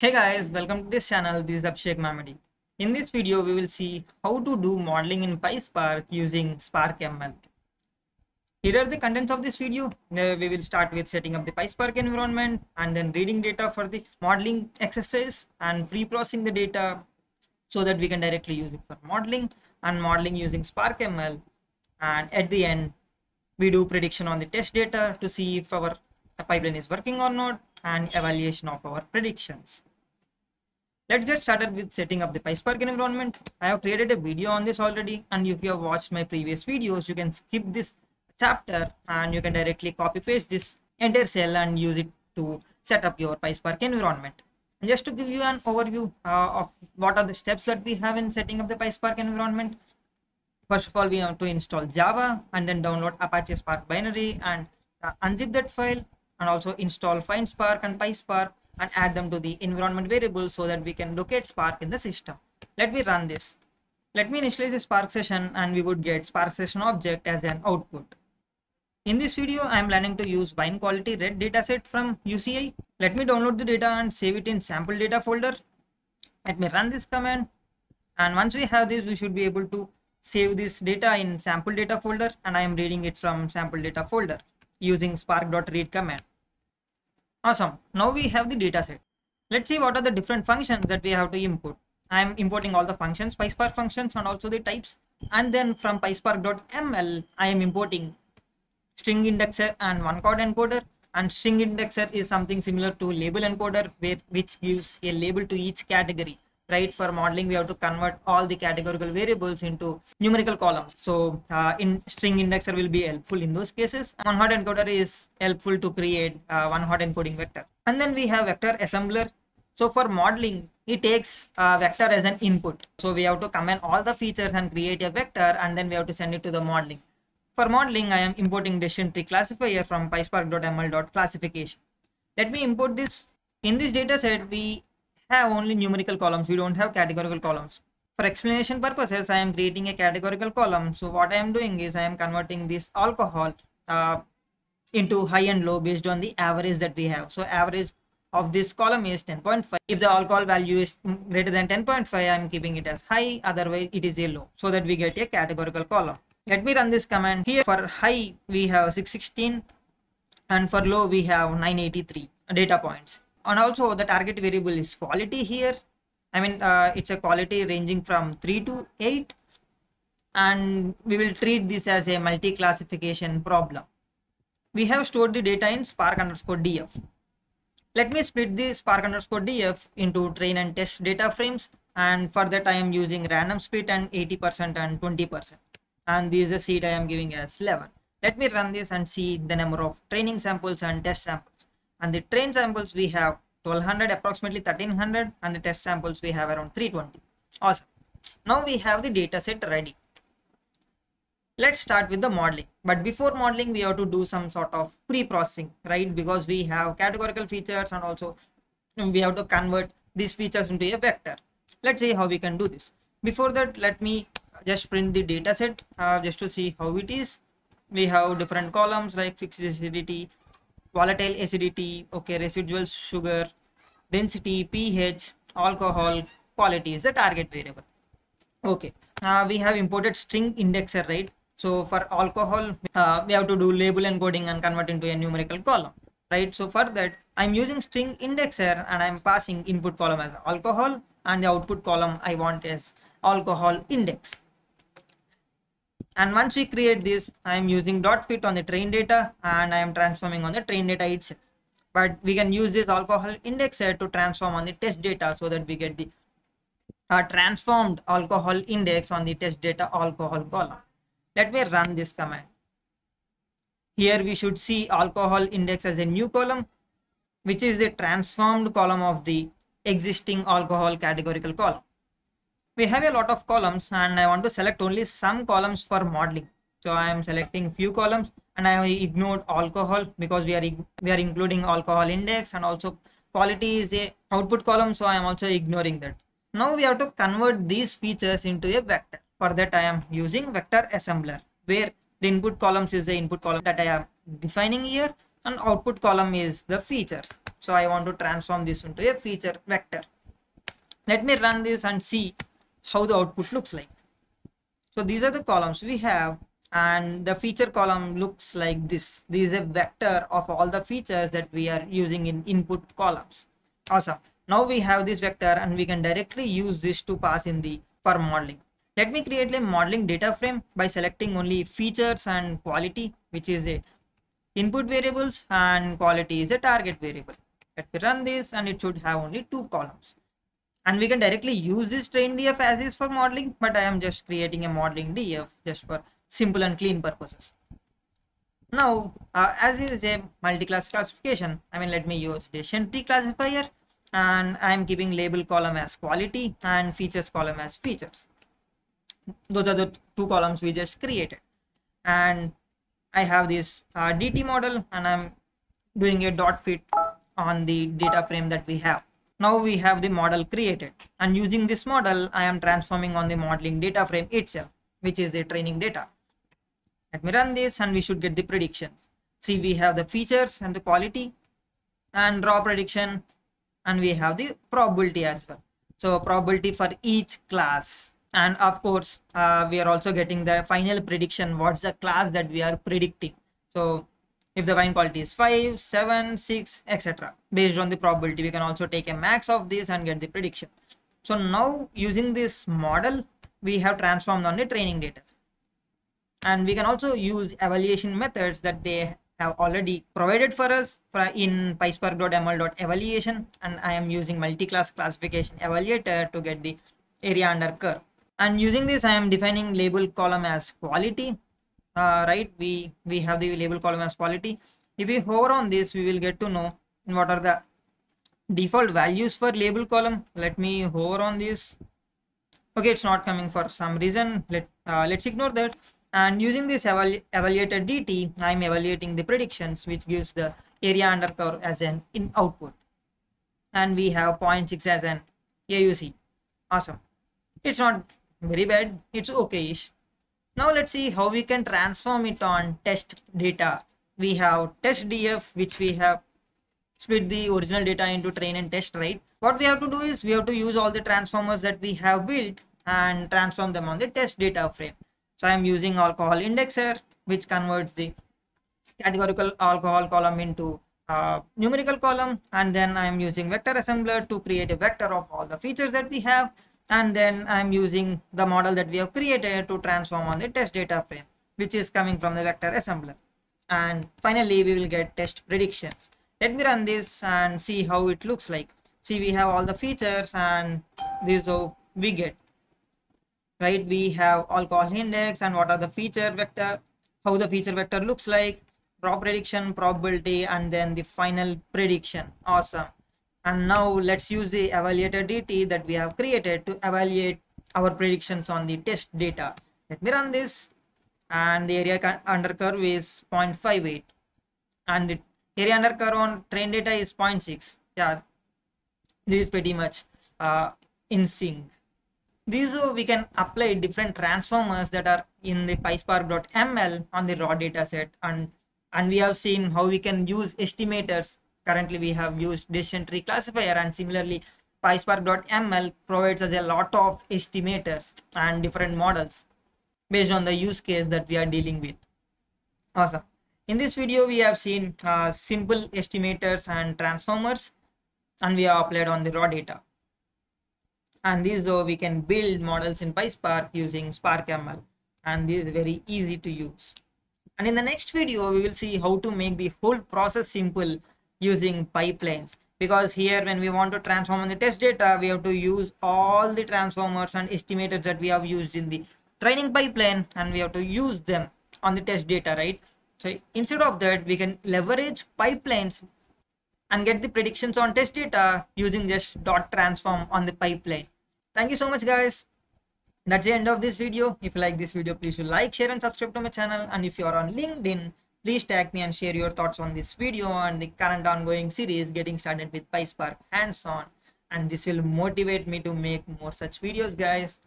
Hey guys, welcome to this channel. This is Abhishek Mamidi. In this video, we will see how to do modeling in PySpark using Spark ML. Here are the contents of this video. Uh, we will start with setting up the PySpark environment and then reading data for the modeling exercise and pre-processing the data so that we can directly use it for modeling and modeling using Spark ML. And at the end, we do prediction on the test data to see if our pipeline is working or not and evaluation of our predictions. Let's get started with setting up the PySpark environment. I have created a video on this already and if you have watched my previous videos, you can skip this chapter and you can directly copy paste this entire cell and use it to set up your PySpark environment. And just to give you an overview uh, of what are the steps that we have in setting up the PySpark environment. First of all, we have to install Java and then download Apache Spark binary and uh, unzip that file and also install find spark and PySpark and add them to the environment variable so that we can locate Spark in the system. Let me run this. Let me initialize the Spark session and we would get Spark session object as an output. In this video, I am planning to use wine quality red dataset from UCI. Let me download the data and save it in sample data folder. Let me run this command. And once we have this, we should be able to save this data in sample data folder and I am reading it from sample data folder using spark.read command. Awesome. Now we have the data set. Let's see what are the different functions that we have to import. I am importing all the functions, PySpark functions and also the types. And then from PySpark.ml, I am importing string indexer and one hot encoder. And string indexer is something similar to label encoder, where, which gives a label to each category. Right for modeling, we have to convert all the categorical variables into numerical columns. So uh, in string indexer will be helpful in those cases. One hot encoder is helpful to create uh, one hot encoding vector. And then we have vector assembler. So for modeling, it takes a vector as an input. So we have to combine all the features and create a vector and then we have to send it to the modeling. For modeling, I am importing decision tree classifier from pyspark.ml.classification. Let me import this. In this data set, we have only numerical columns. We don't have categorical columns. For explanation purposes, I am creating a categorical column. So what I am doing is I am converting this alcohol uh, into high and low based on the average that we have. So average of this column is 10.5. If the alcohol value is greater than 10.5, I am keeping it as high. Otherwise, it is a low so that we get a categorical column. Let me run this command. Here for high, we have 616 and for low, we have 983 data points and also the target variable is quality here. I mean uh, it's a quality ranging from 3 to 8 and we will treat this as a multi classification problem. We have stored the data in spark underscore df let me split the spark underscore df into train and test data frames. And for that i am using random split and 80% and 20% and this is the seed i am giving as 11 let me run this and see the number of training samples and test samples and the train samples we have 1200 approximately 1300 and the test samples we have around 320 awesome. Now we have the data set ready. Let's start with the modeling. But before modeling we have to do some sort of pre-processing right? Because we have categorical features and also we have to convert these features into a vector. Let's see how we can do this. Before that let me just print the data set uh, just to see how it is. We have different columns like fixed acidity volatile acidity, okay, residual sugar, density, pH, alcohol, quality is the target variable. Okay, uh, we have imported string indexer, right? So for alcohol, uh, we have to do label encoding and convert into a numerical column, right? So for that, I'm using string indexer and I'm passing input column as alcohol and the output column I want is alcohol index and once we create this i am using dot fit on the train data and i am transforming on the train data itself. But we can use this alcohol indexer to transform on the test data so that we get the uh, transformed alcohol index on the test data alcohol column. Let me run this command. Here we should see alcohol index as a new column which is the transformed column of the existing alcohol categorical column we have a lot of columns and I want to select only some columns for modeling. So I am selecting few columns and I have ignored alcohol because we are we are including alcohol index and also quality is a output column so I am also ignoring that. Now we have to convert these features into a vector. For that I am using vector assembler where the input columns is the input column that I am defining here and output column is the features so i want to transform this into a feature vector let me run this and see how the output looks like. So these are the columns we have and the feature column looks like this. This is a vector of all the features that we are using in input columns. Awesome. Now we have this vector and we can directly use this to pass in the for modeling. Let me create a modeling data frame by selecting only features and quality which is a input variables and quality is a target variable. Let me run this and it should have only two columns and we can directly use this train df as is for modeling but i am just creating a modeling df just for simple and clean purposes. Now, uh, as is a multi-class classification, I mean, let me use decision tree classifier and I'm giving label column as quality and features column as features. Those are the two columns we just created. And I have this uh, DT model and I'm doing a dot fit on the data frame that we have. Now we have the model created and using this model, I am transforming on the modeling data frame itself, which is the training data. Let me run this and we should get the predictions. See, we have the features and the quality and raw prediction and we have the probability as well. So probability for each class and of course uh, we are also getting the final prediction what's the class that we are predicting so if the wine quality is 5 7 6 etc based on the probability we can also take a max of this and get the prediction. So now using this model we have transformed on the training data and we can also use evaluation methods that they have already provided for us in PySpark.ml.evaluation and I am using multi-class classification evaluator to get the area under curve. And using this I am defining label column as quality uh, right we we have the label column as quality. If we hover on this we will get to know what are the default values for label column. Let me hover on this. Okay it's not coming for some reason. Let uh, let's ignore that. And using this evalu dt i'm evaluating the predictions which gives the area under curve as an in output. And we have 0.6 as an auc awesome. It's not very bad. It's okayish now let's see how we can transform it on test data we have test df which we have split the original data into train and test right what we have to do is we have to use all the transformers that we have built and transform them on the test data frame so I'm using alcohol indexer, which converts the categorical alcohol column into uh, numerical column. And then I'm using vector assembler to create a vector of all the features that we have. And then I'm using the model that we have created to transform on the test data frame, which is coming from the vector assembler. And finally, we will get test predictions. Let me run this and see how it looks like. See, we have all the features and this is how we get right we have alcohol index and what are the feature vector how the feature vector looks like raw prediction probability and then the final prediction awesome and now let's use the evaluator dt that we have created to evaluate our predictions on the test data. Let me run this. And the area under curve is 0.58 and the area under curve on train data is 0.6 yeah this is pretty much uh, in sync. These we can apply different transformers that are in the PySpark.ml on the raw data set. And and we have seen how we can use estimators. Currently we have used decision tree classifier and similarly PySpark.ml provides us a lot of estimators and different models based on the use case that we are dealing with. Awesome. In this video we have seen uh, simple estimators and transformers and we have applied on the raw data and these though we can build models in PySpark using SparkML and this is very easy to use. And in the next video, we will see how to make the whole process simple using pipelines. Because here when we want to transform on the test data, we have to use all the transformers and estimators that we have used in the training pipeline and we have to use them on the test data, right? So instead of that, we can leverage pipelines and get the predictions on test data using just dot transform on the pipeline. Thank you so much guys. That's the end of this video. If you like this video, please like, share and subscribe to my channel. And if you are on LinkedIn, please tag me and share your thoughts on this video and the current ongoing series getting started with PySpark hands-on. And this will motivate me to make more such videos guys.